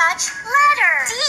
touch letter D.